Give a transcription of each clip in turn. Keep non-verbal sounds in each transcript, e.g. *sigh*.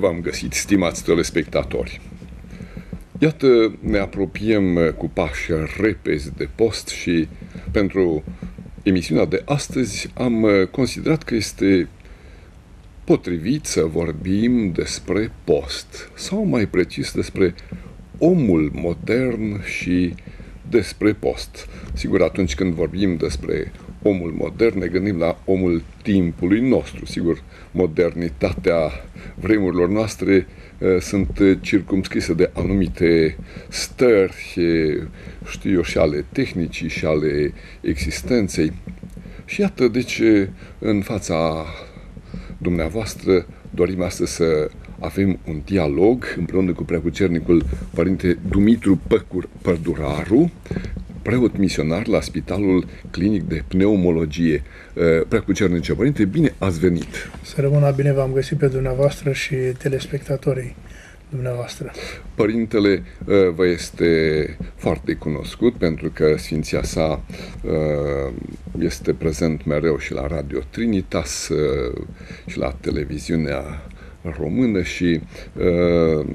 v-am găsit, stimați telespectatori! Iată, ne apropiem cu pași repezi de post și pentru emisiunea de astăzi am considerat că este potrivit să vorbim despre post, sau mai precis despre omul modern și despre post. Sigur, atunci când vorbim despre omul modern, ne gândim la omul timpului nostru. Sigur, modernitatea vremurilor noastre uh, sunt circumscrise de anumite stări, știu eu, și ale tehnicii și ale existenței. Și iată, deci, în fața dumneavoastră dorim astăzi să avem un dialog împreună cu preacucernicul Părinte Dumitru Păcur Păduraru, preot misionar la Spitalul Clinic de Pneumologie. Uh, preacucernice Părinte, bine ați venit! Să rămână bine v-am găsit pe dumneavoastră și telespectatorii dumneavoastră. Părintele uh, vă este foarte cunoscut pentru că Sfinția sa uh, este prezent mereu și la Radio Trinitas și la televiziunea română și uh,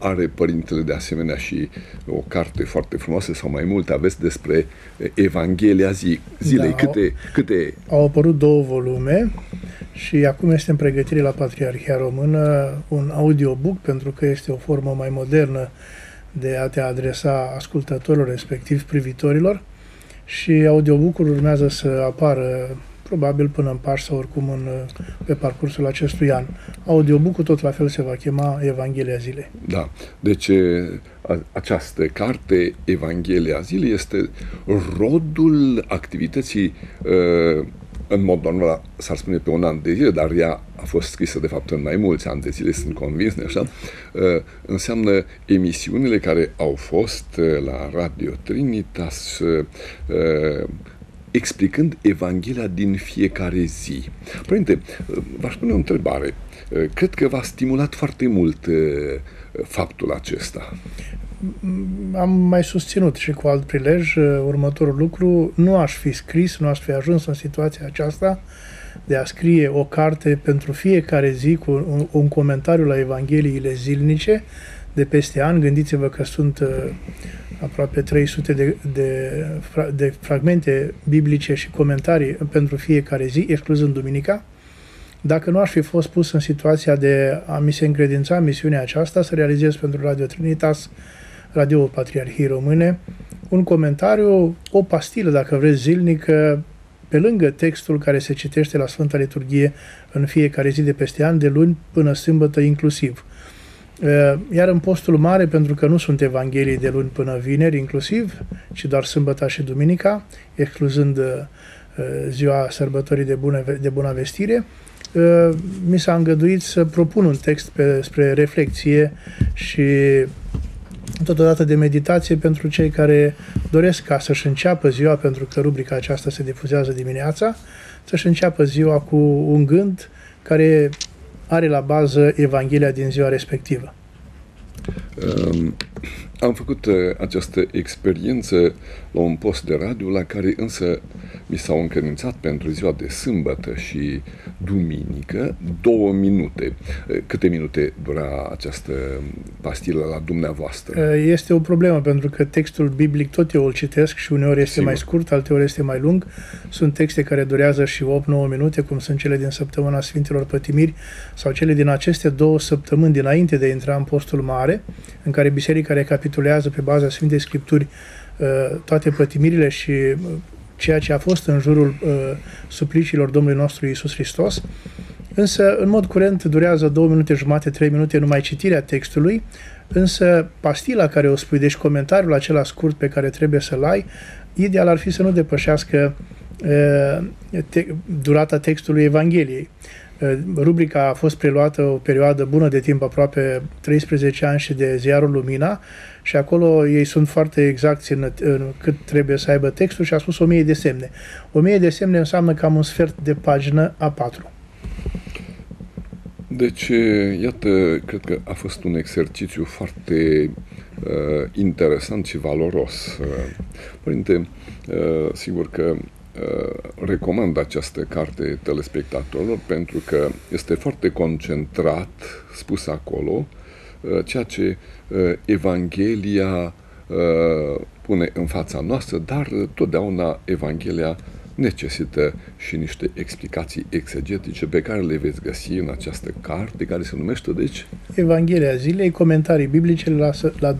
are părintele de asemenea și o carte foarte frumoasă sau mai multe aveți despre Evanghelia zi, zilei. Da, câte, câte... Au apărut două volume și acum este în pregătire la Patriarhia Română un audiobook pentru că este o formă mai modernă de a te adresa ascultătorilor, respectiv privitorilor. Și audiobook-ul urmează să apară probabil până în Paști sau oricum în, pe parcursul acestui an. Audiobook-ul tot la fel se va chema Evanghelia Zilei. Da, deci această carte, Evanghelia Zilei, este rodul activității în mod normal s-ar spune pe un an de zile, dar ea a fost scrisă de fapt în mai mulți ani de zile, sunt convins, așa, înseamnă emisiunile care au fost la Radio Trinitas, explicând Evanghelia din fiecare zi. Părinte, v-aș pune o întrebare. Cred că v-a stimulat foarte mult uh, faptul acesta. Am mai susținut și cu alt prilej uh, următorul lucru. Nu aș fi scris, nu aș fi ajuns în situația aceasta de a scrie o carte pentru fiecare zi cu un, un comentariu la Evangheliile zilnice de peste an. Gândiți-vă că sunt uh, aproape 300 de, de, de fragmente biblice și comentarii pentru fiecare zi, excluzând duminica. Dacă nu aș fi fost pus în situația de a mi se încredința misiunea aceasta, să realizez pentru Radio Trinitas, Radio Patriarhiei Române, un comentariu, o pastilă, dacă vreți, zilnică, pe lângă textul care se citește la Sfânta Liturghie în fiecare zi de peste an, de luni până sâmbătă inclusiv. Eh, iar în postul mare, pentru că nu sunt Evanghelii de luni până vineri inclusiv, ci doar sâmbăta și duminica, excluzând eh, ziua sărbătorii de, bună, de bună vestire, eh, mi s-a îngăduit să propun un text pe, spre reflexie și totodată de meditație pentru cei care doresc ca să-și înceapă ziua, pentru că rubrica aceasta se difuzează dimineața, să-și înceapă ziua cu un gând care are la bază Evanghelia din ziua respectivă. Um, am făcut uh, această experiență la un post de radio la care însă mi s-au încredințat pentru ziua de sâmbătă și duminică două minute. Câte minute dura această pastilă la dumneavoastră? Este o problemă pentru că textul biblic tot eu îl citesc și uneori este Sigur. mai scurt, alteori este mai lung. Sunt texte care durează și 8-9 minute, cum sunt cele din săptămâna Sfintelor Pătimiri sau cele din aceste două săptămâni dinainte de a intra în postul mare, în care biserica recapitulează pe baza Sfintei Scripturi toate pătimirile și ceea ce a fost în jurul uh, suplicilor Domnului nostru Isus Hristos, însă în mod curent durează două minute jumate, trei minute numai citirea textului, însă pastila care o spui, deci comentariul acela scurt pe care trebuie să-l ai, ideal ar fi să nu depășească uh, te, durata textului Evangheliei. Uh, rubrica a fost preluată o perioadă bună de timp, aproape 13 ani și de ziarul Lumina, și acolo ei sunt foarte exacti în, în cât trebuie să aibă textul și a spus 1000 de semne. 1000 de semne înseamnă cam un sfert de pagină A4. Deci, iată, cred că a fost un exercițiu foarte uh, interesant și valoros. Uh, părinte, uh, sigur că uh, recomand această carte telespectatorilor pentru că este foarte concentrat, spus acolo, uh, ceea ce uh, Evanghelia pune în fața noastră, dar totdeauna Evanghelia necesită și niște explicații exegetice pe care le veți găsi în această carte, care se numește, deci... Evanghelia zilei, comentarii biblice la, la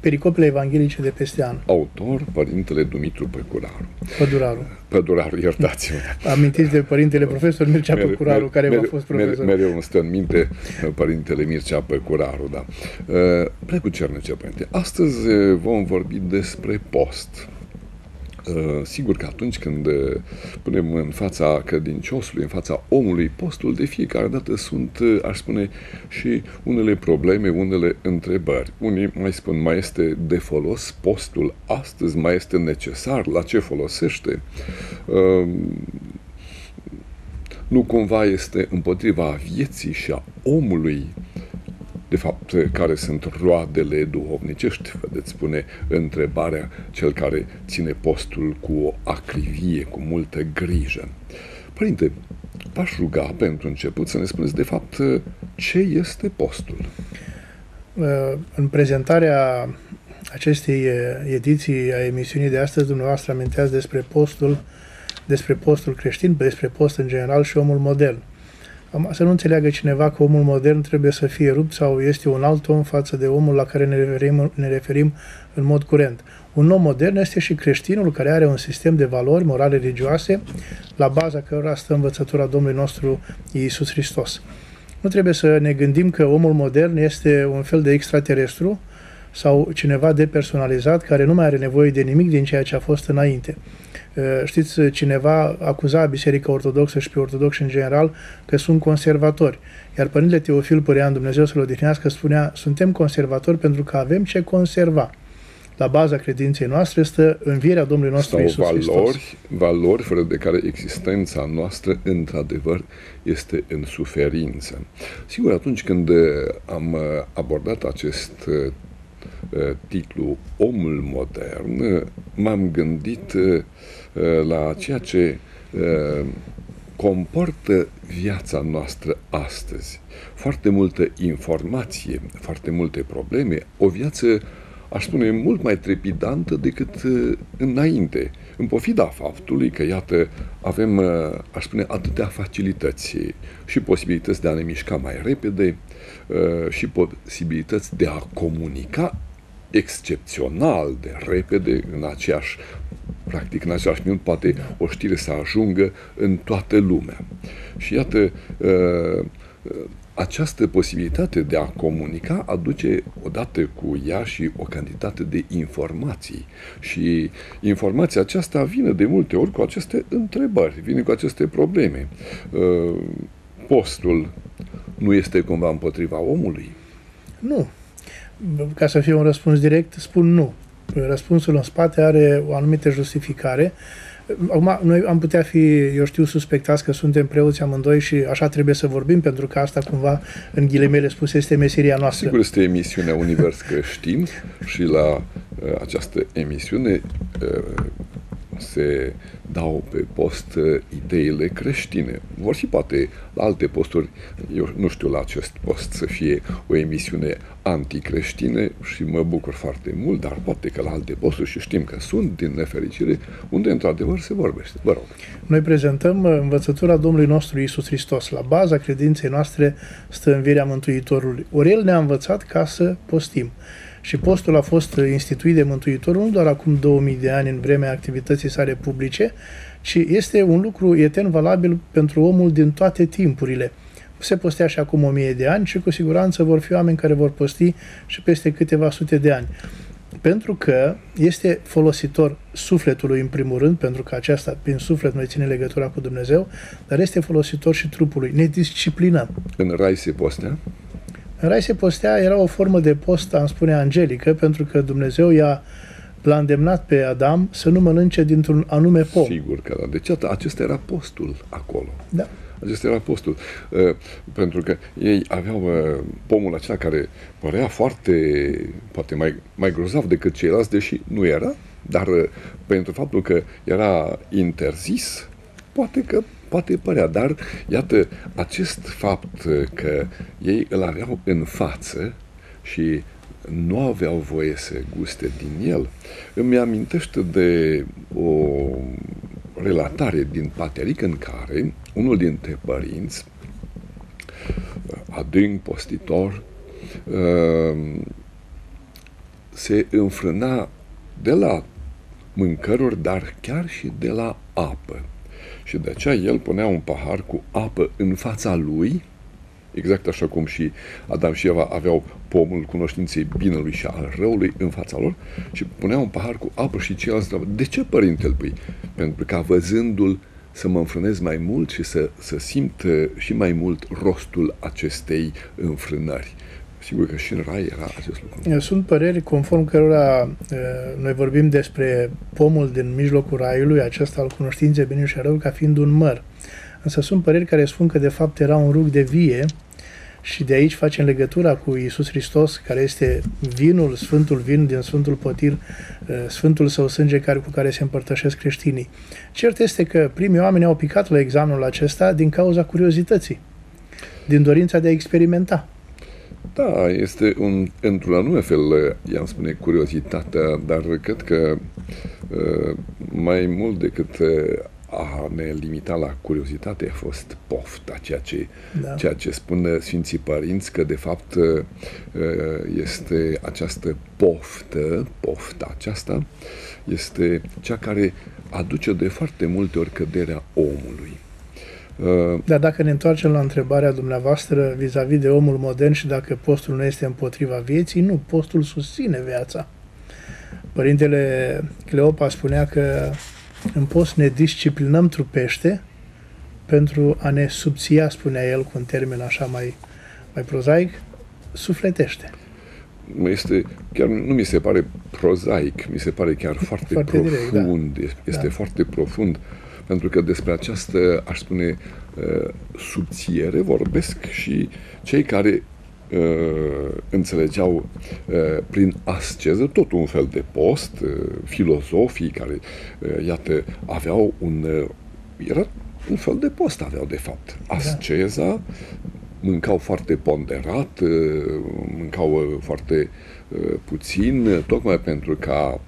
pericopele evanghelice de peste an. Autor, Părintele Dumitru Păcuraru. Păduraru. Păduraru, iertați-mă. Amintiți de Părintele Profesor Mircea mere, Păcuraru, mere, care mere, a fost profesor. Mere, mereu îmi stă în minte uh, Părintele Mircea Păcuraru, da. Uh, Precu Cernice, Părinte. Astăzi uh, vom vorbi despre post. Uh, sigur că atunci când uh, punem în fața credinciosului, în fața omului postul, de fiecare dată sunt, uh, aș spune, și unele probleme, unele întrebări. Unii mai spun, mai este de folos postul astăzi, mai este necesar, la ce folosește? Nu cumva este împotriva vieții și a omului de fapt, care sunt roadele duhovnicești, vedeți, spune întrebarea cel care ține postul cu o acrivie, cu multă grijă. Părinte, v-aș ruga pentru început să ne spuneți, de fapt, ce este postul? În prezentarea acestei ediții a emisiunii de astăzi, dumneavoastră aminteați despre postul, despre postul creștin, despre post în general și omul model. Să nu înțeleagă cineva că omul modern trebuie să fie rupt sau este un alt om față de omul la care ne referim, ne referim în mod curent. Un om modern este și creștinul care are un sistem de valori morale religioase la baza cărora stă învățătura Domnului nostru Iisus Hristos. Nu trebuie să ne gândim că omul modern este un fel de extraterestru sau cineva depersonalizat care nu mai are nevoie de nimic din ceea ce a fost înainte. Eh, știți, cineva acuza Biserica Ortodoxă și pe ortodoxi în general că sunt conservatori. Iar Părintele Teofil Părean, Dumnezeu să-l odihnească, spunea, suntem conservatori pentru că avem ce conserva. La baza credinței noastre stă învierea Domnului nostru Iisus valori, Hristos. valori fără de care existența noastră, într-adevăr, este în suferință. Sigur, atunci când eh, am eh, abordat acest titlu Omul modern, m-am gândit Uh, la ceea ce uh, comportă viața noastră astăzi. Foarte multă informație, foarte multe probleme, o viață, aș spune, mult mai trepidantă decât uh, înainte, în pofida faptului că, iată, avem, aș spune, atâtea facilități și posibilități de a ne mișca mai repede și posibilități de a comunica excepțional de repede în aceeași practic în același minut poate o știre să ajungă în toată lumea. Și iată, uh, uh, această posibilitate de a comunica aduce odată cu ea și o cantitate de informații. Și informația aceasta vine de multe ori cu aceste întrebări, vine cu aceste probleme. Uh, postul nu este cumva împotriva omului? Nu. Ca să fie un răspuns direct, spun nu răspunsul în spate are o anumită justificare. Acum, noi am putea fi, eu știu, suspectați că suntem preoți amândoi și așa trebuie să vorbim, pentru că asta, cumva, în ghilimele spuse, este meseria noastră. Sigur, este emisiunea Univers Creștin și la uh, această emisiune uh, se dau pe post uh, ideile creștine. Vor fi poate la alte posturi, eu nu știu la acest post să fie o emisiune anticreștine și mă bucur foarte mult, dar poate că la alte posturi și știm că sunt din nefericire, unde într-adevăr se vorbește. Vă rog. Noi prezentăm uh, învățătura Domnului nostru Isus Hristos. La baza credinței noastre stă învierea Mântuitorului. Ori El ne-a învățat ca să postim. Și postul a fost instituit de Mântuitorul nu doar acum 2000 de ani în vremea activității sale publice, ci este un lucru etern valabil pentru omul din toate timpurile. Se postea și acum 1000 de ani și cu siguranță vor fi oameni care vor posti și peste câteva sute de ani. Pentru că este folositor sufletului în primul rând, pentru că aceasta prin suflet noi ține legătura cu Dumnezeu, dar este folositor și trupului. Ne disciplinăm. În rai se postea? În rai se postea, era o formă de post, am spune, angelică, pentru că Dumnezeu i-a l-a îndemnat pe Adam să nu mănânce dintr-un anume pom. Sigur că da. Deci acesta era postul acolo. Da. Acesta era postul. Uh, pentru că ei aveau uh, pomul acela care părea foarte, poate mai, mai grozav decât ceilalți, deși nu era, Dar uh, pentru faptul că era interzis, poate că poate părea, dar iată, acest fapt că ei îl aveau în față și nu aveau voie să guste din el, îmi amintește de o relatare din Pateric în care unul dintre părinți, adânc postitor, uh, se înfrâna de la mâncăruri, dar chiar și de la apă. Și de aceea el punea un pahar cu apă în fața lui, exact așa cum și Adam și Eva aveau pomul cunoștinței binelui și al răului în fața lor și punea un pahar cu apă și ceilalți de ce părinte îl pui? Pentru că văzându-l să mă înfrânez mai mult și să, să simt uh, și mai mult rostul acestei înfrânări. Sigur că și în rai era acest lucru. Sunt păreri conform cărora uh, noi vorbim despre pomul din mijlocul raiului, acesta al cunoștinței bine și rău, ca fiind un măr. Însă sunt păreri care spun că de fapt era un rug de vie și de aici facem legătura cu Isus Hristos, care este vinul, Sfântul Vin din Sfântul Potir, uh, Sfântul Său sânge care, cu care se împărtășesc creștinii. Cert este că primii oameni au picat la examenul acesta din cauza curiozității, din dorința de a experimenta. Da, este un, într-un anume fel, i-am spune, curiozitatea, dar cred că uh, mai mult decât uh, a ne limita la curiozitate a fost pofta, ceea ce, da. ceea ce spun Sfinții Părinți, că de fapt uh, este această poftă, pofta aceasta, este cea care aduce de foarte multe ori căderea omului. Uh, Dar dacă ne întoarcem la întrebarea dumneavoastră vis-a-vis de omul modern și dacă postul nu este împotriva vieții, nu, postul susține viața. Părintele Cleopa spunea că în post ne disciplinăm trupește pentru a ne subția, spunea el cu un termen așa mai, mai prozaic, sufletește. Este, chiar nu mi se pare prozaic, mi se pare chiar *laughs* foarte, foarte profund, direct, da. este da. foarte profund, pentru că despre această, aș spune, uh, subțiere vorbesc și cei care uh, înțelegeau uh, prin asceză tot un fel de post, uh, filozofii care, uh, iată, aveau un... Uh, era un fel de post aveau, de fapt. Da. Asceza, da. mâncau foarte ponderat, uh, mâncau uh, foarte uh, puțin, tocmai pentru ca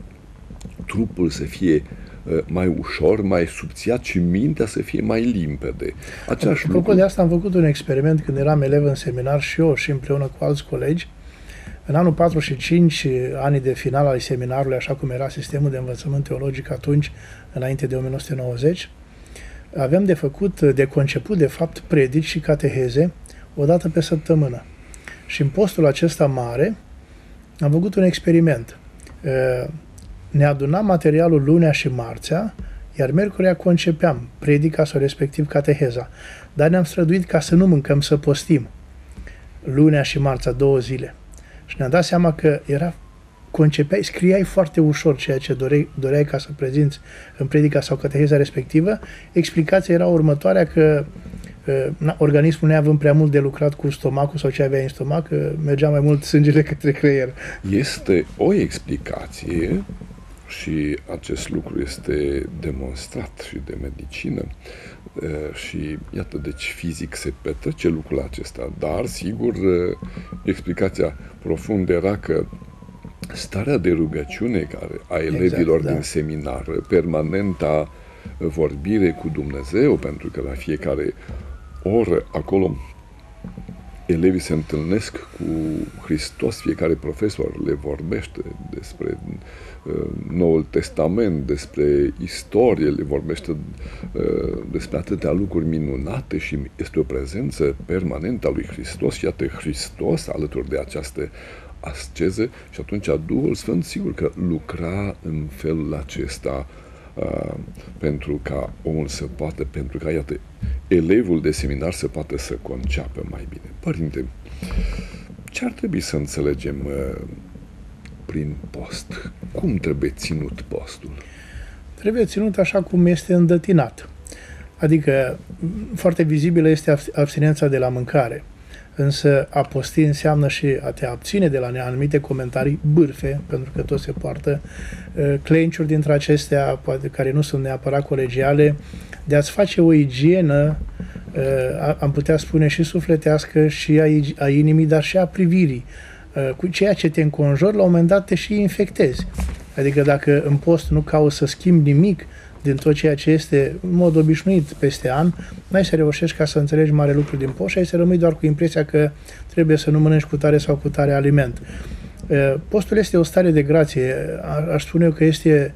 trupul să fie uh, Uh, mai ușor, mai subțiat și mintea să fie mai limpede. Aceeași Apropo lucru... de asta am făcut un experiment când eram elev în seminar și eu și împreună cu alți colegi. În anul 4 și 5, anii de final al seminarului, așa cum era sistemul de învățământ teologic atunci, înainte de 1990, aveam de făcut, de conceput, de fapt, predici și cateheze o dată pe săptămână. Și în postul acesta mare am făcut un experiment. Uh, ne adunam materialul lunea și marțea, iar miercurea concepeam predica sau respectiv cateheza. Dar ne-am străduit ca să nu mâncăm, să postim. Lunea și marțea, două zile. Și ne-am dat seama că era concepeai, scriai foarte ușor ceea ce doreai, doreai ca să prezinți în predica sau cateheza respectivă. Explicația era următoarea că uh, organismul neavând prea mult de lucrat cu stomacul sau ce avea în stomac, uh, mergea mai mult sângele *laughs* către creier. Este o explicație și acest lucru este demonstrat și de medicină și iată, deci fizic se petrece lucrul acesta, dar sigur explicația profundă era că starea de rugăciune care a exact, elevilor exact, da. din seminar, permanenta vorbire cu Dumnezeu, pentru că la fiecare oră acolo elevii se întâlnesc cu Hristos, fiecare profesor le vorbește despre uh, Noul Testament, despre istorie, le vorbește uh, despre atâtea lucruri minunate și este o prezență permanentă a lui Hristos și iată Hristos alături de această asceză și atunci Duhul Sfânt sigur că lucra în felul acesta uh, pentru ca omul să poată, pentru ca, iată, elevul de seminar să poată să conceapă mai bine. Părinte, ce ar trebui să înțelegem uh, prin post? Cum trebuie ținut postul? Trebuie ținut așa cum este îndătinat. Adică, foarte vizibilă este abstinența de la mâncare. Însă a posti înseamnă și a te abține de la anumite comentarii bârfe, pentru că tot se poartă uh, clenciuri dintre acestea, poate, care nu sunt neapărat colegiale, de a-ți face o igienă, uh, am putea spune și sufletească, și a, a inimii, dar și a privirii. Uh, cu ceea ce te înconjori, la un moment dat te și infectezi. Adică dacă în post nu cauți să schimbi nimic, din tot ceea ce este în mod obișnuit peste an, n-ai să reușești ca să înțelegi mare lucru din post și ai să rămâi doar cu impresia că trebuie să nu mănânci cu tare sau cu tare aliment. Postul este o stare de grație. Aș spune eu că este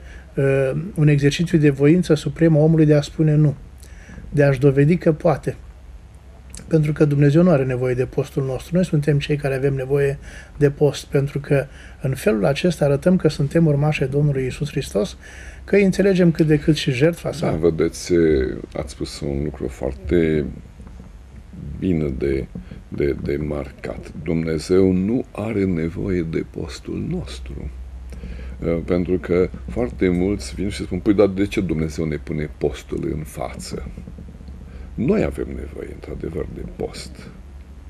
un exercițiu de voință supremă a omului de a spune nu, de a-și dovedi că poate. Pentru că Dumnezeu nu are nevoie de postul nostru. Noi suntem cei care avem nevoie de post, pentru că în felul acesta arătăm că suntem urmașii Domnului Isus Hristos că îi înțelegem cât de cât și jertfa sa. Da, vedeți, ați spus un lucru foarte bine de, de, de marcat. Dumnezeu nu are nevoie de postul nostru. Uh, pentru că foarte mulți vin și spun, păi, dar de ce Dumnezeu ne pune postul în față? Noi avem nevoie, într-adevăr, de post.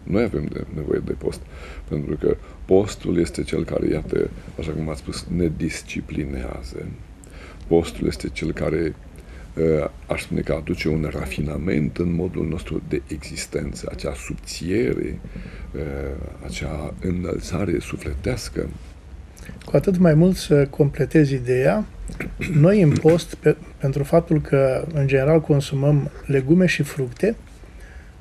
Noi avem de, nevoie de post, pentru că postul este cel care, iată, așa cum ați spus, ne disciplinează, postul este cel care uh, aș spune că aduce un rafinament în modul nostru de existență, acea subțiere, uh, acea înălțare sufletească. Cu atât mai mult să completez ideea, noi în post, pe, pentru faptul că în general consumăm legume și fructe,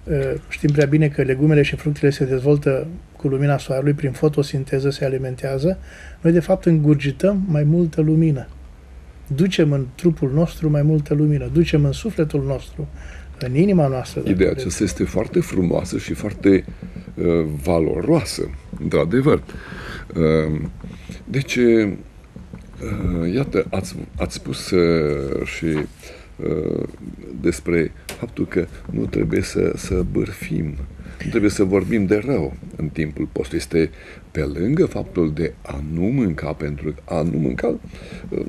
uh, știm prea bine că legumele și fructele se dezvoltă cu lumina soarelui, prin fotosinteză se alimentează, noi de fapt îngurgităm mai multă lumină ducem în trupul nostru mai multă lumină, ducem în sufletul nostru, în inima noastră. Ideea aceasta este foarte frumoasă și foarte uh, valoroasă, într-adevăr. Uh, deci, uh, iată, ați, ați spus uh, și uh, despre faptul că nu trebuie să, să bârfim nu trebuie să vorbim de rău în timpul postului. Este pe lângă faptul de a nu mânca, pentru a nu mânca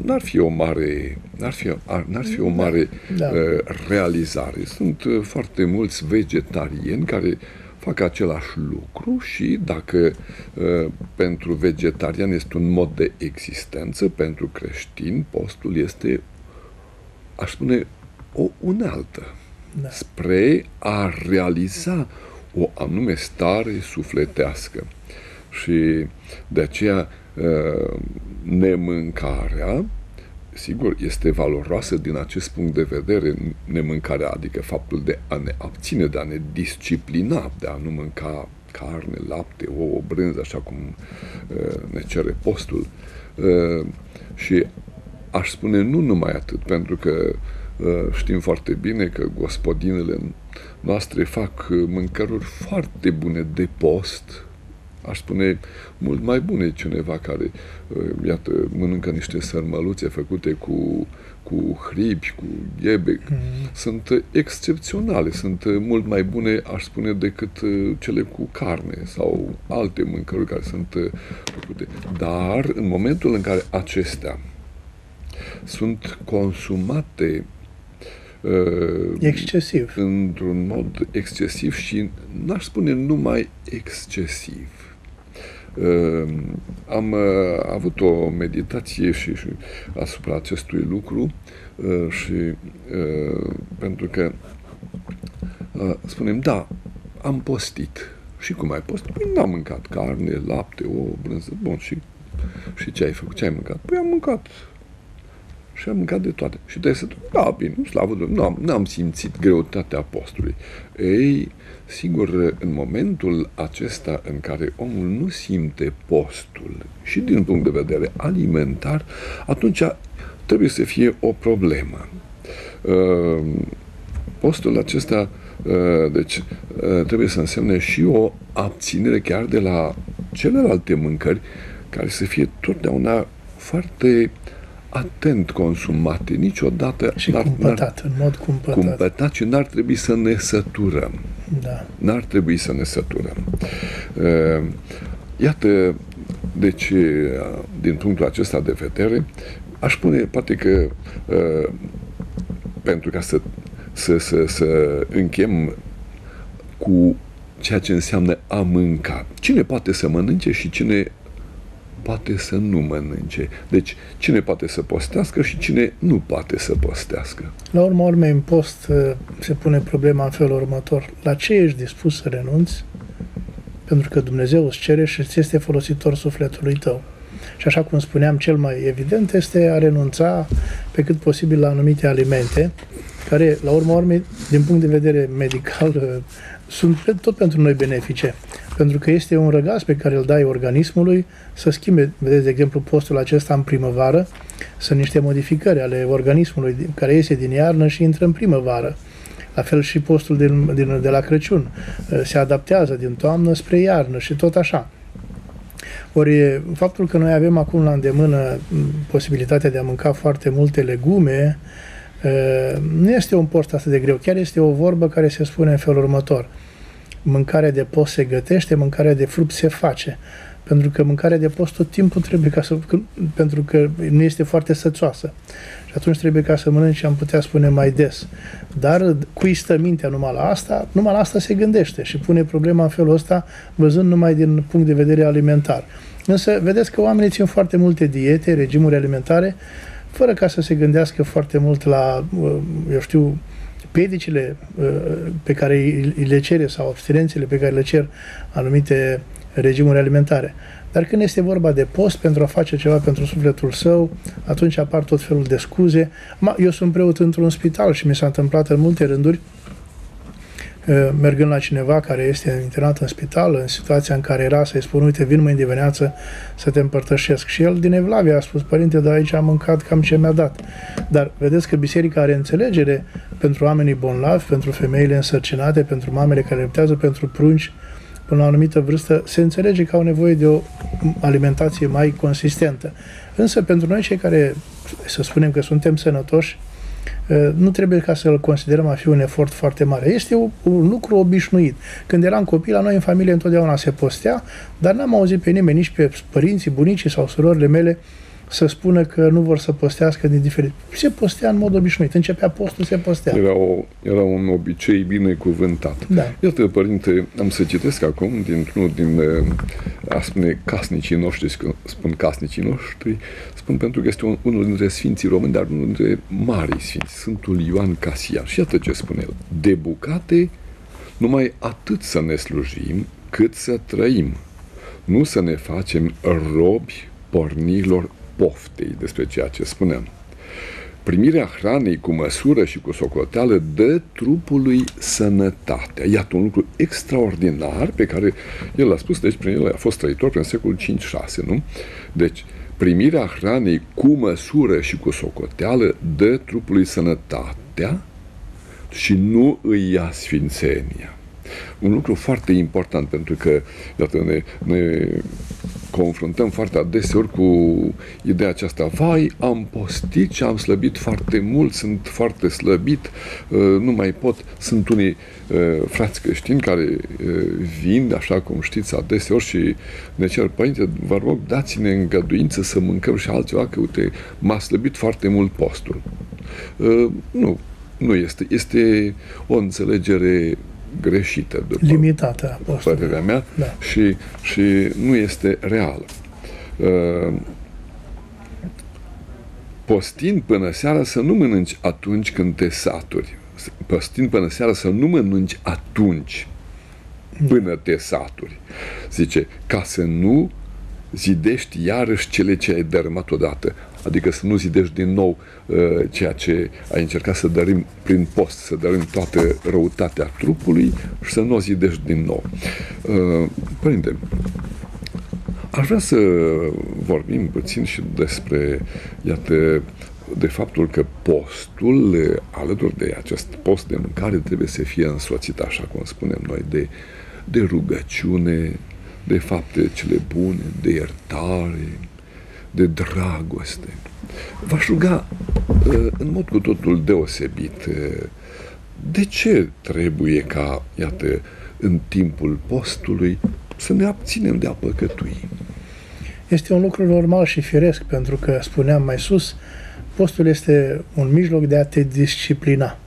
n-ar fi o mare, n-ar fi, n-ar fi o da. mare da. uh, realizare. Sunt uh, foarte mulți vegetariani care fac același lucru și dacă uh, pentru vegetarian este un mod de existență, pentru creștin postul este, aș spune, o unealtă da. spre a realiza o anume stare sufletească. Și de aceea ă, nemâncarea, sigur, este valoroasă din acest punct de vedere, nemâncarea, adică faptul de a ne abține, de a ne disciplina, de a nu mânca carne, lapte, ouă, brânză, așa cum ă, ne cere postul. Ă, și aș spune nu numai atât, pentru că știm foarte bine că gospodinele noastre fac uh, mâncăruri foarte bune de post, aș spune mult mai bune cineva care, uh, iată, mănâncă niște sărmăluțe făcute cu, cu hribi, cu ghebe. Mm-hmm. Sunt excepționale, sunt uh, mult mai bune, aș spune, decât cele cu carne sau alte mâncăruri care sunt făcute. Dar, în momentul în care acestea sunt consumate Uh, excesiv. Într-un mod excesiv și n-aș spune numai excesiv. Uh, am uh, avut o meditație și, și asupra acestui lucru și pentru că spunem, da, am postit. Și cum ai postit? Păi n-am mâncat carne, lapte, o brânză. Bun, și, și ce ai făcut? Ce ai mâncat? Păi am mâncat și am mâncat de toate. Și trebuie să da, bine, slavă Domnului, nu am, n-am simțit greutatea postului. Ei, sigur, în momentul acesta în care omul nu simte postul și din punct de vedere alimentar, atunci trebuie să fie o problemă. Uh, postul acesta uh, deci uh, trebuie să însemne și o abținere chiar de la celelalte mâncări care să fie totdeauna foarte atent consumate, niciodată... Și n-ar, cumpătat, n-ar, în mod cumpătat. Cumpătat și n-ar trebui să ne săturăm. Da. N-ar trebui să ne săturăm. Uh, iată, deci, uh, din punctul acesta de vedere, aș spune, poate că, uh, pentru ca să, să, să, să închem cu ceea ce înseamnă a mânca. Cine poate să mănânce și cine poate să nu mănânce. Deci, cine poate să postească și cine nu poate să postească. La urma urmei, în post uh, se pune problema în felul următor. La ce ești dispus să renunți? Pentru că Dumnezeu îți cere și îți este folositor sufletului tău. Și așa cum spuneam, cel mai evident este a renunța pe cât posibil la anumite alimente, care, la urma urmei, din punct de vedere medical, uh, *laughs* sunt tot pentru noi benefice. Pentru că este un răgaz pe care îl dai organismului să schimbe, vedeți, de exemplu, postul acesta în primăvară, sunt niște modificări ale organismului care iese din iarnă și intră în primăvară. La fel și postul din, din, de la Crăciun. Uh, se adaptează din toamnă spre iarnă și tot așa. Ori faptul că noi avem acum la îndemână posibilitatea de a mânca foarte multe legume, nu este un post atât de greu. Chiar este o vorbă care se spune în felul următor. Mâncarea de post se gătește, mâncarea de fruct se face. Pentru că mâncarea de post tot timpul trebuie ca să... pentru că nu este foarte sățoasă. Și atunci trebuie ca să mănânci, am putea spune, mai des. Dar cui stă mintea numai la asta, numai la asta se gândește și pune problema în felul ăsta, văzând numai din punct de vedere alimentar. Însă, vedeți că oamenii țin foarte multe diete, regimuri alimentare, fără ca să se gândească foarte mult la, eu știu, pedicile uh, pe care le cere sau abstinențele pe care le cer anumite regimuri alimentare. Dar când este vorba de post pentru a face ceva pentru sufletul său, atunci apar tot felul de scuze. Eu sunt preot într-un spital și mi s-a întâmplat în multe rânduri uh, mergând la cineva care este internat în spital, în situația în care era să-i spun, uite, vin mâine dimineață să te împărtășesc. Și el din Evlavia a spus, părinte, dar aici am mâncat cam ce mi-a dat. Dar vedeți că biserica are înțelegere pentru oamenii bonlavi, pentru femeile însărcinate, pentru mamele care luptează, pentru prunci, până la o anumită vârstă, se înțelege că au nevoie de o alimentație mai consistentă. Însă, pentru noi, cei care, să spunem că suntem sănătoși, ă, nu trebuie ca să-l considerăm a fi un efort foarte mare. Este un lucru obișnuit. Când eram copil, la noi în familie întotdeauna se postea, dar n-am auzit pe nimeni, nici pe părinții, bunicii sau surorile mele, să spună că nu vor să postească din diferit. Se postea în mod obișnuit. Începea postul, se postea. Era, o, era un obicei binecuvântat. Da. Iată, părinte, am să citesc acum dintr-unul din, uh, a spune, casnicii noștri, spun casnicii noștri, spun pentru că este un, unul dintre sfinții români, dar unul dintre mari sfinți, Sfântul Ioan Casian. Și iată ce spune el. De bucate, numai atât să ne slujim, cât să trăim. Nu să ne facem robi pornilor poftei, despre ceea ce spuneam. Primirea hranei cu măsură și cu socoteală dă trupului sănătatea. Iată un lucru extraordinar pe care el a spus, deci prin el a fost trăitor prin secolul 5-6, nu? Deci, primirea hranei cu măsură și cu socoteală dă trupului sănătatea și nu îi ia sfințenia. Un lucru foarte important, pentru că, iată, ne, ne confruntăm foarte adeseori cu ideea aceasta. Vai, am postit și am slăbit foarte mult, sunt foarte slăbit, uh, nu mai pot. Sunt unii uh, frați creștini care uh, vin, așa cum știți, adeseori și ne cer, Părinte, vă rog, dați-ne îngăduință să mâncăm și altceva, că, uite, m-a slăbit foarte mult postul. Nu, nu este. Este o înțelegere greșită, după limitată, părerea mea, da. și, și nu este reală. Uh, postind până seara să nu mănânci atunci când te saturi. Postind până seara să nu mănânci atunci până te saturi. Zice, ca să nu zidești iarăși cele ce ai dărâmat odată adică să nu zidești din nou uh, ceea ce ai încercat să dărim prin post, să dărim toată răutatea trupului și să nu o zidești din nou. Uh, părinte, aș vrea să vorbim puțin și despre, iată, de faptul că postul, alături de acest post de mâncare, trebuie să fie însoțit, așa cum spunem noi, de, de rugăciune, de fapte cele bune, de iertare, de dragoste. V-aș ruga uh, în mod cu totul deosebit uh, de ce trebuie ca, iată, în timpul postului să ne abținem de a păcătui? Este un lucru normal și firesc, pentru că, spuneam mai sus, postul este un mijloc de a te disciplina.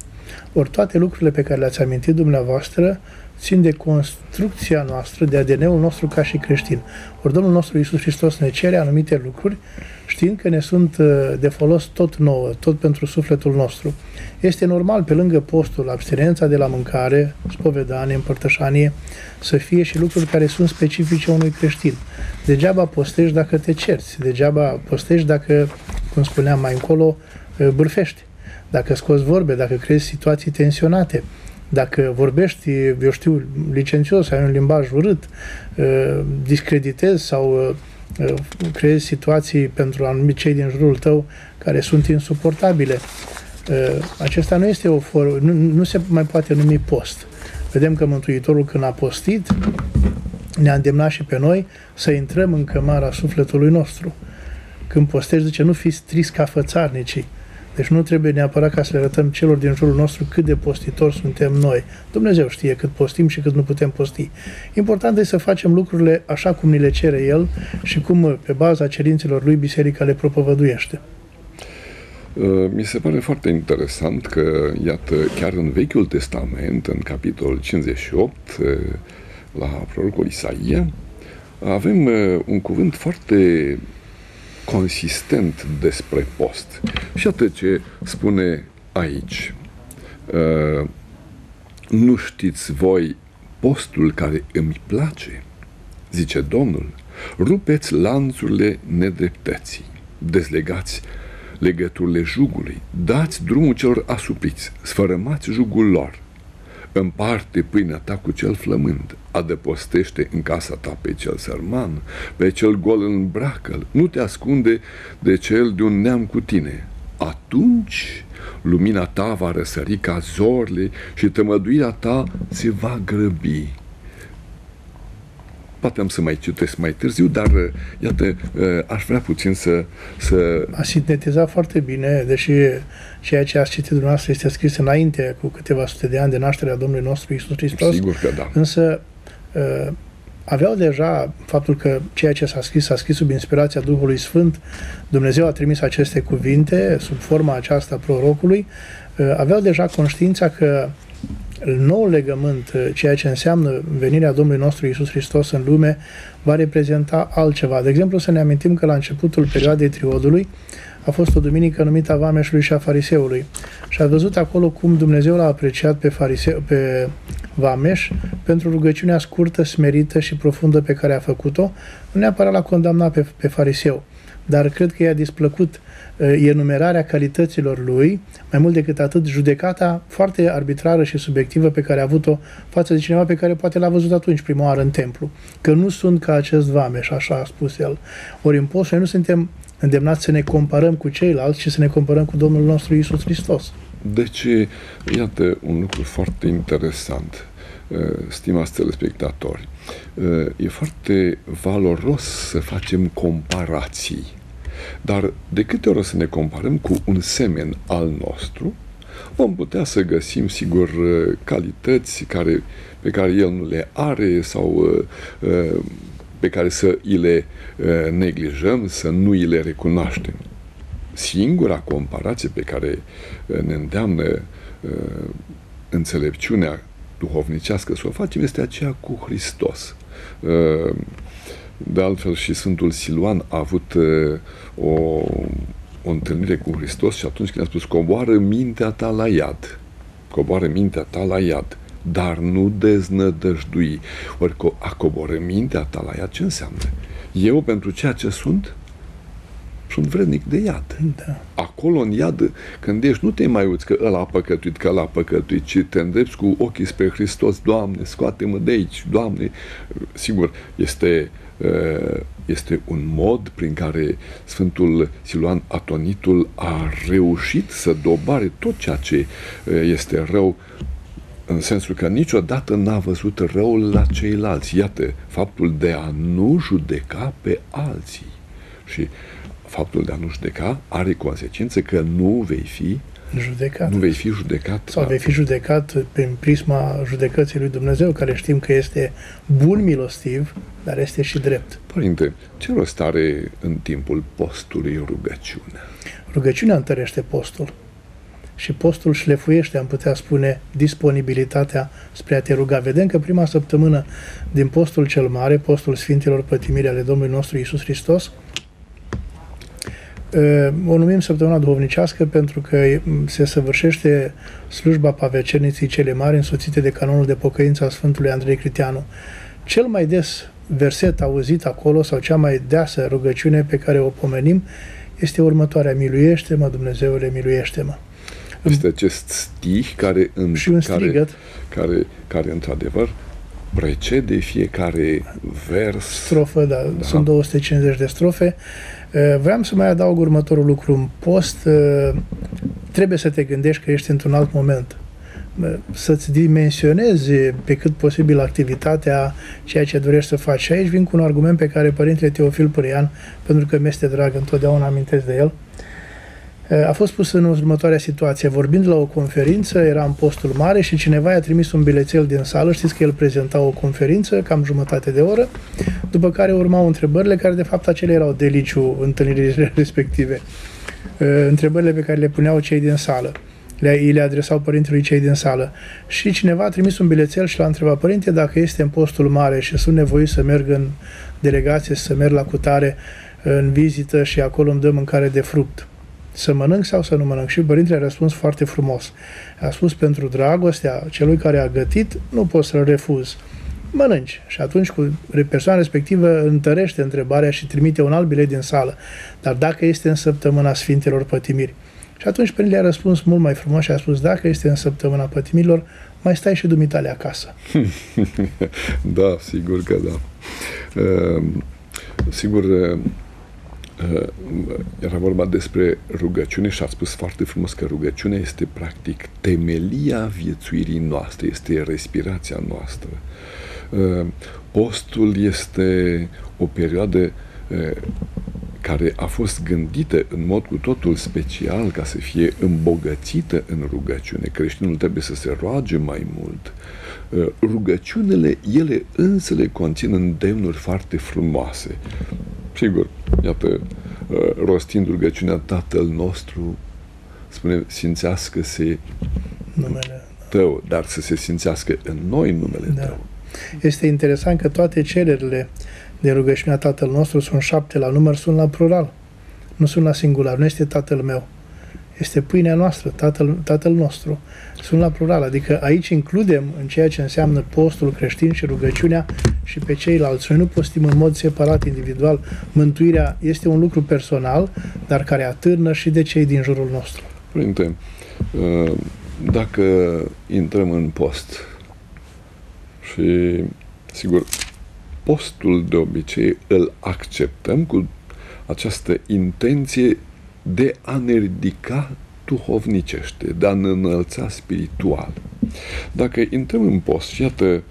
Ori toate lucrurile pe care le-ați amintit dumneavoastră țin de construcția noastră, de ADN-ul nostru ca și creștin. Ori Domnul nostru Iisus Hristos ne cere anumite lucruri, știind că ne sunt uh, de folos tot nouă, tot pentru sufletul nostru. Este normal, pe lângă postul, abstinența de la mâncare, spovedanie, împărtășanie, să fie și lucruri care sunt specifice unui creștin. Degeaba postești dacă te cerți, degeaba postești dacă, cum spuneam mai încolo, uh, bârfești, dacă scoți vorbe, dacă crezi situații tensionate, dacă vorbești, eu știu, licențios, ai un limbaj urât, uh, discreditezi sau uh, creezi situații pentru anumiti cei din jurul tău care sunt insuportabile. Uh, acesta nu este o formă, nu, nu se mai poate numi post. Vedem că Mântuitorul când a postit, ne-a îndemnat și pe noi să intrăm în cămara sufletului nostru. Când postești, zice, nu fiți trist ca fățarnicii, deci nu trebuie neapărat ca să le arătăm celor din jurul nostru cât de postitori suntem noi. Dumnezeu știe cât postim și cât nu putem posti. Important este să facem lucrurile așa cum ni le cere El și cum pe baza cerințelor lui Biserica le propovăduiește. Uh, mi se pare foarte interesant că, iată, chiar în Vechiul Testament, în capitolul 58, uh, la prorocul Isaia, avem uh, un cuvânt foarte consistent despre post. Și atât ce spune aici. Uh, nu știți voi postul care îmi place? Zice Domnul. Rupeți lanțurile nedreptății, dezlegați legăturile jugului, dați drumul celor asupriți, sfărămați jugul lor, împarte pâinea ta cu cel flămând, adăpostește în casa ta pe cel sărman, pe cel gol îmbracă nu te ascunde de cel de un neam cu tine. Atunci lumina ta va răsări ca zorle și tămăduirea ta se va grăbi. Poate am să mai citesc mai târziu, dar iată, aș vrea puțin să... să... A sintetizat foarte bine, deși ceea ce ați citit dumneavoastră este scris înainte, cu câteva sute de ani de nașterea Domnului nostru Isus Hristos. Sigur că da. Însă uh, aveau deja faptul că ceea ce s-a scris, s-a scris sub inspirația Duhului Sfânt, Dumnezeu a trimis aceste cuvinte sub forma aceasta prorocului, uh, aveau deja conștiința că nou legământ, uh, ceea ce înseamnă venirea Domnului nostru Isus Hristos în lume, va reprezenta altceva. De exemplu, să ne amintim că la începutul perioadei triodului, a fost o duminică numită a Vameșului și a Fariseului. Și a văzut acolo cum Dumnezeu l-a apreciat pe, fariseu, pe Vameș pentru rugăciunea scurtă, smerită și profundă pe care a făcut-o. Nu neapărat l-a condamnat pe, pe fariseu, dar cred că i-a displăcut uh, enumerarea calităților lui, mai mult decât atât judecata foarte arbitrară și subiectivă pe care a avut-o față de cineva pe care poate l-a văzut atunci prima oară în templu. Că nu sunt ca acest vameș, așa a spus el. Ori în post noi nu suntem îndemnați să ne comparăm cu ceilalți și să ne comparăm cu Domnul nostru Isus Hristos. Deci, iată un lucru foarte interesant, uh, stimați telespectatori. Uh, e foarte valoros să facem comparații. Dar de câte ori să ne comparăm cu un semen al nostru, vom putea să găsim, sigur, uh, calități care, pe care el nu le are sau pe care să îi le uh, neglijăm, să nu îi le recunoaștem. Singura comparație pe care uh, ne îndeamnă uh, înțelepciunea duhovnicească să o facem este aceea cu Hristos. De altfel și Sfântul Siluan a avut o, o întâlnire cu Hristos și atunci când a spus coboară mintea ta la iad, coboară mintea ta la iad dar nu deznădăjdui. Ori a coboră mintea ta la ea, ce înseamnă? Eu, pentru ceea ce sunt, sunt vrednic de iad. Da. Acolo, în iad, când ești, nu te mai uiți că ăla a păcătuit, că ăla a păcătuit, ci te îndrepți cu ochii spre Hristos. Doamne, scoate-mă de aici, Doamne. Sigur, este, uh, este un mod prin care Sfântul Siluan Atonitul a reușit să dobare tot ceea ce uh, este rău în sensul că niciodată n-a văzut răul la ceilalți. Iată, faptul de a nu judeca pe alții. Și faptul de a nu judeca are consecință că nu vei fi judecat. Nu vei fi judecat. Sau vei fi judecat prin prisma judecății lui Dumnezeu, care știm că este bun milostiv, dar este și drept. Părinte, ce rost are în timpul postului rugăciunea? Rugăciunea întărește postul. și postul șlefuiește, am putea spune, disponibilitatea spre a te ruga. Vedem că prima săptămână din postul cel mare, postul Sfintelor Pătimiri ale Domnului nostru Isus Hristos, ă, o numim săptămâna duhovnicească pentru că se săvârșește slujba pavecerniții cele mari însoțite de canonul de pocăință a Sfântului Andrei Criteanu. Cel mai des verset auzit acolo sau cea mai deasă rugăciune pe care o pomenim este următoarea. Miluiește-mă, Dumnezeule, miluiește-mă. Este acest stih care, în, și un care, care, care, într-adevăr, precede fiecare vers. Strofă, da, da. Sunt 250 de strofe. Uh, vreau să mai adaug următorul lucru. În post uh, trebuie să te gândești că ești într-un alt moment să-ți dimensionezi pe cât posibil activitatea, ceea ce dorești să faci. Și aici vin cu un argument pe care Părintele Teofil Părian, pentru că mi-este drag, întotdeauna amintesc de el, a fost pus în următoarea situație. Vorbind la o conferință, era în postul mare și cineva i-a trimis un bilețel din sală, știți că el prezenta o conferință, cam jumătate de oră, după care urmau întrebările, care de fapt acele erau deliciu întâlnirile *laughs* respective. Întrebările pe care le puneau cei din sală le, îi le adresau părintelui cei din sală. Și cineva a trimis un bilețel și l-a întrebat, părinte, dacă este în postul mare și sunt nevoit să merg în delegație, să merg la cutare în vizită și acolo îmi dă mâncare de fruct. Să mănânc sau să nu mănânc? Și părintele a răspuns foarte frumos. A spus, pentru dragostea celui care a gătit, nu poți să-l refuz. Mănânci. Și atunci cu persoana respectivă întărește întrebarea și trimite un alt bilet din sală. Dar dacă este în săptămâna Sfintelor Pătimiri, și atunci Părintele a răspuns mult mai frumos și a spus, dacă este în săptămâna pătimilor, mai stai și dumitale acasă. *laughs* da, sigur că da. Uh, sigur, uh, era vorba despre rugăciune și a spus foarte frumos că rugăciunea este practic temelia viețuirii noastre, este respirația noastră. Uh, postul este o perioadă care a fost gândită în mod cu totul special ca să fie îmbogățită în rugăciune. Creștinul trebuie să se roage mai mult. Uh, rugăciunile, ele însele conțin îndemnuri foarte frumoase. Sigur, iată, uh, rostind rugăciunea Tatăl nostru, spune, simțească-se numele tău, dar să se simțească în noi numele da. tău. Este interesant că toate cererile de rugăciunea Tatăl nostru sunt șapte la număr, sunt la plural, nu sunt la singular, nu este Tatăl meu. Este pâinea noastră, tatăl, tatăl nostru. Sunt la plural, adică aici includem în ceea ce înseamnă postul creștin și rugăciunea și pe ceilalți. Noi nu postim în mod separat, individual. Mântuirea este un lucru personal, dar care atârnă și de cei din jurul nostru. Părinte, uh, dacă intrăm în post și, sigur, postul de obicei îl acceptăm cu această intenție de a ne ridica duhovnicește, de a ne înălța spiritual. Dacă intrăm în post și iată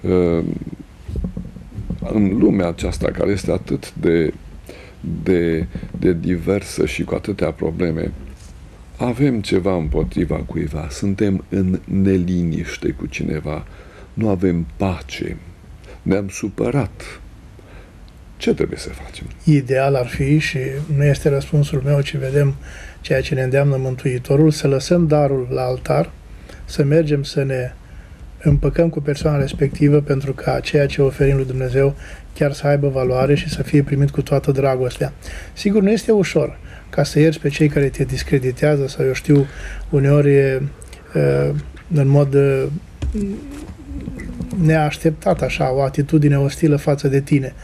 uh, în lumea aceasta care este atât de, de, de diversă și cu atâtea probleme, avem ceva împotriva cuiva, suntem în neliniște cu cineva, nu avem pace, ne-am supărat. Ce trebuie să facem? Ideal ar fi, și nu este răspunsul meu, ci vedem ceea ce ne îndeamnă Mântuitorul, să lăsăm darul la altar, să mergem să ne împăcăm cu persoana respectivă pentru ca ceea ce oferim lui Dumnezeu chiar să aibă valoare și să fie primit cu toată dragostea. Sigur, nu este ușor ca să ierți pe cei care te discreditează sau, eu știu, uneori în mod neașteptat așa, o atitudine ostilă față de tine.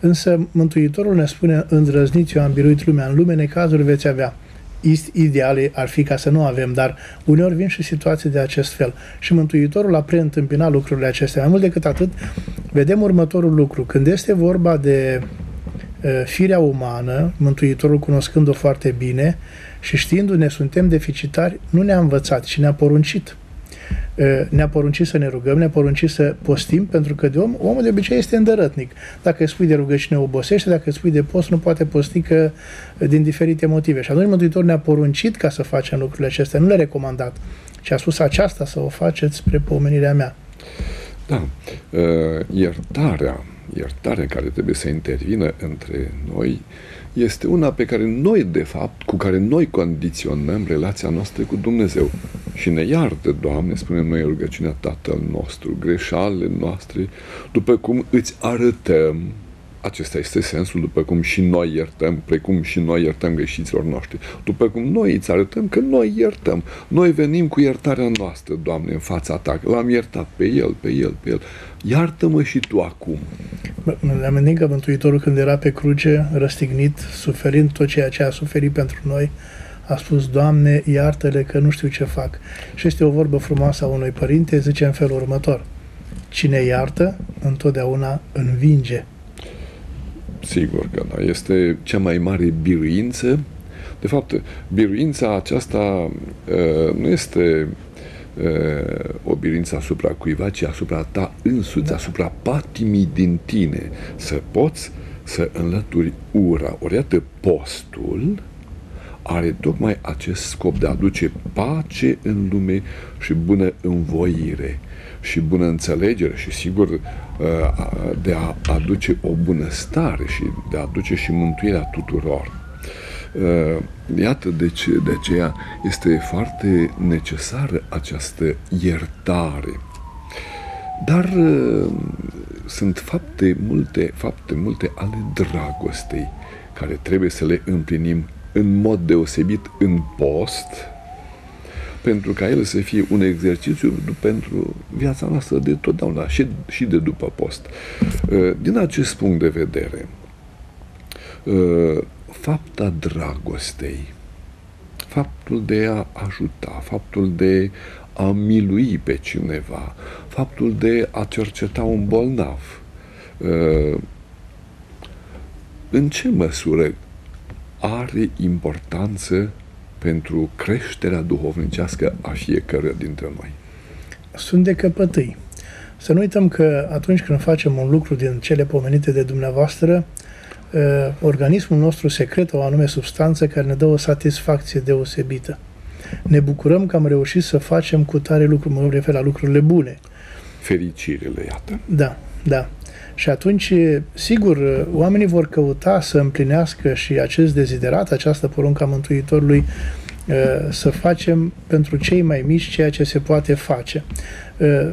Însă Mântuitorul ne spune, îndrăzniți, eu am biruit lumea, în lume necazuri veți avea. Ideale ar fi ca să nu avem, dar uneori vin și situații de acest fel. Și Mântuitorul a preîntâmpinat lucrurile acestea. Mai mult decât atât, vedem următorul lucru. Când este vorba de uh, firea umană, Mântuitorul cunoscând-o foarte bine și știindu-ne suntem deficitari, nu ne-a învățat, ci ne-a poruncit ne-a poruncit să ne rugăm, ne-a poruncit să postim, pentru că de om, omul de obicei este îndărătnic. Dacă îți spui de rugăciune, obosește, dacă îți spui de post, nu poate posti că din diferite motive. Și atunci Mântuitor ne-a poruncit ca să facem lucrurile acestea, nu le-a recomandat, ci a spus aceasta să o faceți spre pomenirea mea. Da. Uh, iertarea, iertarea care trebuie să intervină între noi este una pe care noi, de fapt, cu care noi condiționăm relația noastră cu Dumnezeu. Și ne iartă, Doamne, spune noi rugăciunea Tatăl nostru, greșalele noastre, după cum îți arătăm acesta este sensul, după cum și noi iertăm, precum și noi iertăm greșiților noștri. După cum noi îți arătăm că noi iertăm. Noi venim cu iertarea noastră, Doamne, în fața ta. L-am iertat pe el, pe el, pe el. Iartă-mă și tu acum. Ne amintim că Mântuitorul când era pe cruce, răstignit, suferind tot ceea ce a suferit pentru noi, a spus, Doamne, iartă-le că nu știu ce fac. Și este o vorbă frumoasă a unui părinte, zice în felul următor. Cine iartă, întotdeauna învinge. Sigur că da. Este cea mai mare biruință. De fapt, biruința aceasta uh, nu este uh, o biruință asupra cuiva, ci asupra ta însuți, asupra patimii din tine. Să poți să înlături ura. Ori iată, postul are tocmai acest scop de a aduce pace în lume și bună învoire și bună înțelegere și sigur uh, de a aduce o bunăstare și de a aduce și mântuirea tuturor. Uh, iată de ce de aceea este foarte necesară această iertare. Dar uh, sunt fapte multe, fapte multe ale dragostei care trebuie să le împlinim în mod deosebit în post, pentru ca el să fie un exercițiu pentru viața noastră de totdeauna și, și de după post. Uh, din acest punct de vedere, uh, fapta dragostei, faptul de a ajuta, faptul de a milui pe cineva, faptul de a cerceta un bolnav, uh, în ce măsură are importanță pentru creșterea duhovnicească a fiecăruia dintre noi. Sunt de căpătâi. Să nu uităm că atunci când facem un lucru din cele pomenite de dumneavoastră, uh, organismul nostru secretă o anume substanță care ne dă o satisfacție deosebită. Ne bucurăm că am reușit să facem cu tare lucruri, mă refer la lucrurile bune. Fericirile, iată. Da, da. Și atunci, sigur, oamenii vor căuta să împlinească și acest deziderat, această poruncă a Mântuitorului, uh, să facem pentru cei mai mici ceea ce se poate face. Uh,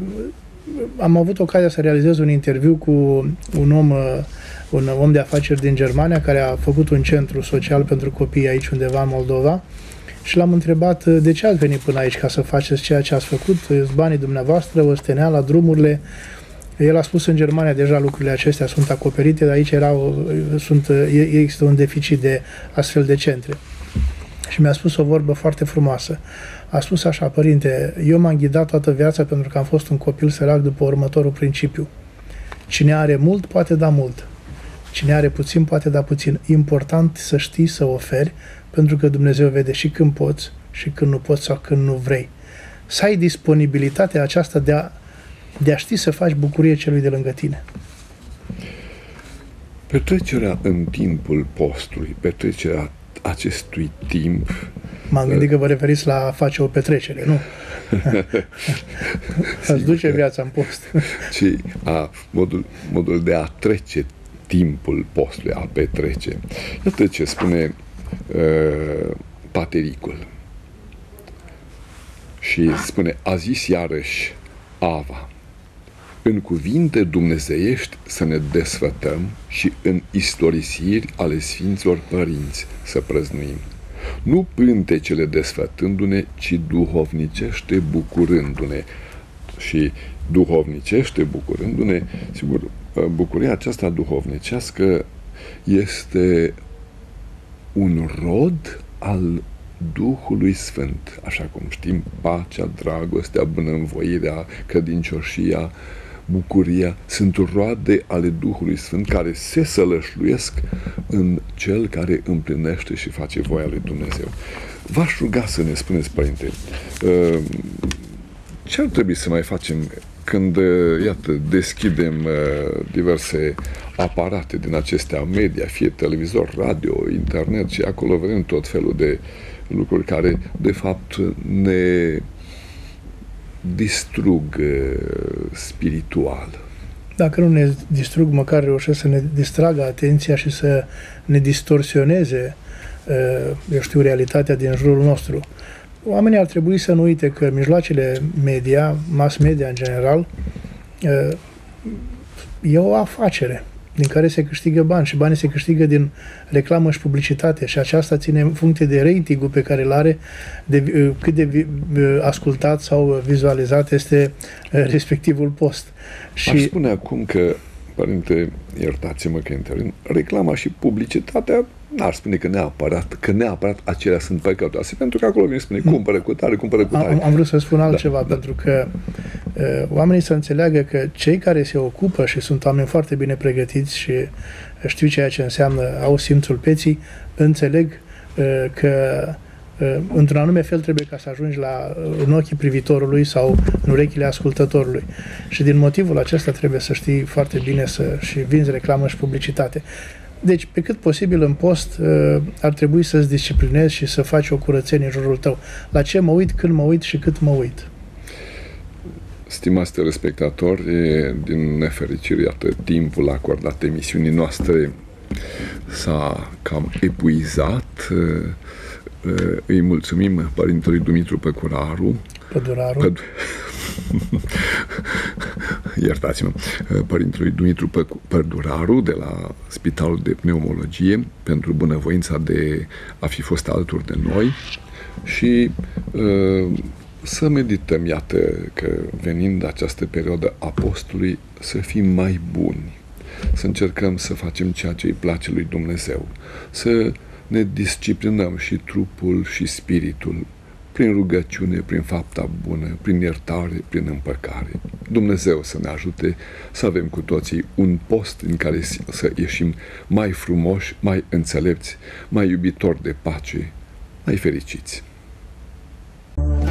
am avut ocazia să realizez un interviu cu un om, uh, un om de afaceri din Germania care a făcut un centru social pentru copii aici undeva în Moldova și l-am întrebat de ce ați venit până aici ca să faceți ceea ce ați făcut, banii dumneavoastră, o stenea la drumurile, el a spus în Germania deja lucrurile acestea sunt acoperite, dar aici erau, sunt, există un deficit de astfel de centre. Și mi-a spus o vorbă foarte frumoasă. A spus așa, părinte, eu m-am ghidat toată viața pentru că am fost un copil sărac după următorul principiu. Cine are mult, poate da mult. Cine are puțin, poate da puțin. Important să știi să oferi, pentru că Dumnezeu vede și când poți și când nu poți sau când nu vrei. Să ai disponibilitatea aceasta de a de a ști să faci bucurie celui de lângă tine. Petrecerea în timpul postului, petrecerea acestui timp... M-am gândit că vă referiți la a face o petrecere, nu? *laughs* Îți duce viața în post. *laughs* ci a, modul, modul de a trece timpul postului, a petrece. Iată ce spune uh, patericul. Și spune, a zis iarăși Ava, în cuvinte dumnezeiești să ne desfătăm și în istorisiri ale Sfinților Părinți să prăznuim. Nu pântecele desfătându-ne, ci duhovnicește bucurându-ne. Și duhovnicește bucurându-ne, sigur, bucuria aceasta duhovnicească este un rod al Duhului Sfânt, așa cum știm, pacea, dragostea, bunăvoirea, credincioșia, bucuria, sunt roade ale Duhului Sfânt care se sălășluiesc în cel care împlinește și face voia lui Dumnezeu. V-aș ruga să ne spuneți, Părinte, uh, ce ar trebui să mai facem când, uh, iată, deschidem uh, diverse aparate din acestea media, fie televizor, radio, internet și acolo vedem tot felul de lucruri care, de fapt, ne distrug uh, spiritual. Dacă nu ne distrug, măcar reușesc să ne distragă atenția și să ne distorsioneze, uh, eu știu, realitatea din jurul nostru. Oamenii ar trebui să nu uite că mijloacele media, mass media în general, uh, e o afacere din care se câștigă bani și banii se câștigă din reclamă și publicitate și aceasta ține în funcție de ratingul pe care îl are, de uh, cât de uh, ascultat sau vizualizat este uh, respectivul post. Și... Aș spune acum că, părinte, iertați-mă că intervin, reclama și publicitatea n-ar spune că neapărat, că neapărat acelea sunt păcătoase, pentru că acolo vine spune cumpără cu tare, cumpără cu tare. Am, am vrut să spun altceva, da, pentru da. că uh, oamenii să înțeleagă că cei care se ocupă și sunt oameni foarte bine pregătiți și știu ceea ce înseamnă, au simțul peții, înțeleg uh, că uh, într-un anume fel trebuie ca să ajungi la, în ochii privitorului sau în urechile ascultătorului. Și din motivul acesta trebuie să știi foarte bine să și vinzi reclamă și publicitate. Deci, pe cât posibil în post, uh, ar trebui să-ți disciplinezi și să faci o curățenie în jurul tău. La ce mă uit, când mă uit și cât mă uit. Stimați telespectatori, din nefericire, iată, timpul acordat emisiunii noastre s-a cam epuizat. Uh, uh, îi mulțumim părintelui Dumitru Păcuraru. Păduraru. Păd... *laughs* iertați-mă, părintelui Dumitru Păduraru de la Spitalul de Pneumologie pentru bunăvoința de a fi fost alături de noi. Și uh, să medităm, iată, că venind această perioadă apostolului, să fim mai buni, să încercăm să facem ceea ce îi place lui Dumnezeu, să ne disciplinăm și trupul și spiritul prin rugăciune, prin fapta bună, prin iertare, prin împăcare. Dumnezeu să ne ajute să avem cu toții un post în care să ieșim mai frumoși, mai înțelepți, mai iubitori de pace, mai fericiți.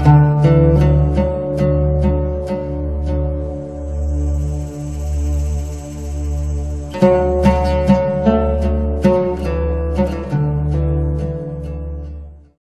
Thank you.